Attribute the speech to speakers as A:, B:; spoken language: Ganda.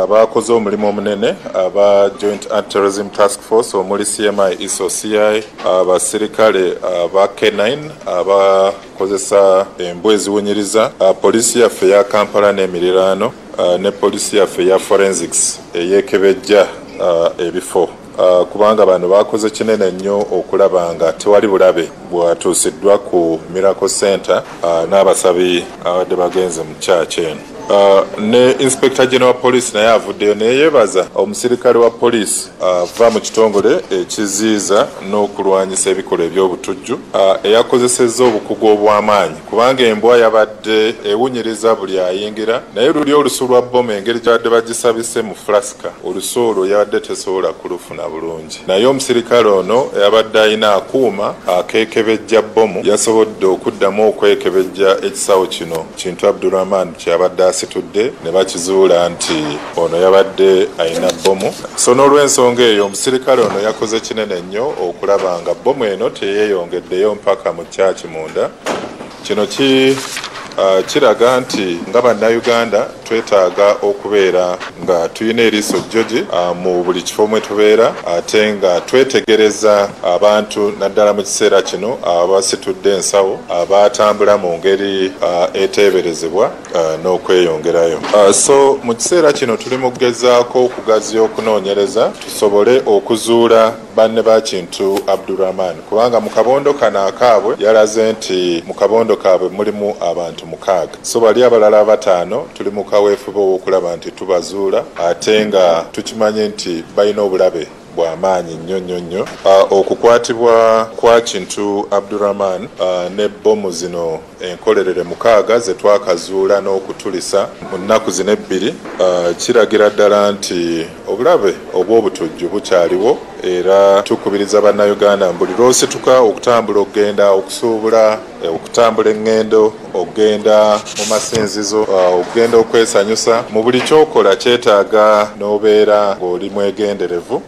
A: abakoze omulimu omunene aba joint anterrorism task force omuli cmi esoci abasirikale aba k9 abakozesa embwa eziwunyiriza poliisi yaffe ya kampala n'emiriraano ne poliisi yaffe ya forensics eyekebejja ebifo. Uh, kubanga bano bakoze kinene nnyo okulaba nga tewali bulabe bwatuusiddwa ku miracle center uh, n'abasabi abadde bagenze mu kyaki eno ne inspector general police naye avuddeyo neyeebaza omusirikale wa poliisi ava uh, mu kitongole ekiziiza n'okulwanyisa ebikolwa eby'obutujju. Uh, eyakozesezza obukugu obw'amaanyi kubanga embwa yabadde ewunyiriza buli ayingira naye luli olusu lwa bomu engeri gyabadde bagisabise mu flasika olusu olwo yabadde tesobola kulufuna bulungi. Naye omusirikale ono yabadde alina akuuma akeekebejja bomu yasobodde okuddamu okwekebejja ekisawo kino kintu abdurahman kyeyabadde asitudde ne bakizuula nti ono yabadde alina bomu so n'olw'ensonga eyo omusirikale ono yakoze kinene nnyo okulaba nga bomu eno teyeeyongeddeyo mpaka mu kyaki munda. Kino ki Uh, kiraga nti nga bannayuganda twetaaga okubeera nga tulina eriiso jjogi uh, mu buli kifo mwe tubeera ate nga twetegereza abantu naddala mu kiseera kino abasitudde ensawo abatambula mu ngeri uh, eteeberezebwa uh, n'okweyongerayo. Uh, so mu kiseera kino tuli mu kugezaako okugaziya okunoonyereza tusobole okuzuula banne ba kintu abdurahman. Kubanga mu kabondo kano akaabwe yalaze nti mu kabondo kaabwe mulimu abantu mukaaga. So bali abalala bataano tuli mu kaweefube ow'okulaba nti tubazuula ate nga tukimanye nti balina obulabe bw'amaanyi nnyo nnyo nnyo. Uh, okukwatibwa kwa kintu abdurahman uh, ne bomu zino enkolerere mukaaga ze twakazuula n'okutulisa. Mu nnaku zino ebbiri uh, kiragira ddala nti obulabe obw'obutujju bukyaliwo era tukubiriza bannayuganda buli lwosituka okutambula okgenda okusuubula okutambula eŋŋendo okgenda mu masinzizo okgenda okwesanyusa. Mu buli kyokola kyetaaga n'obeera ng'oli mwegenderevu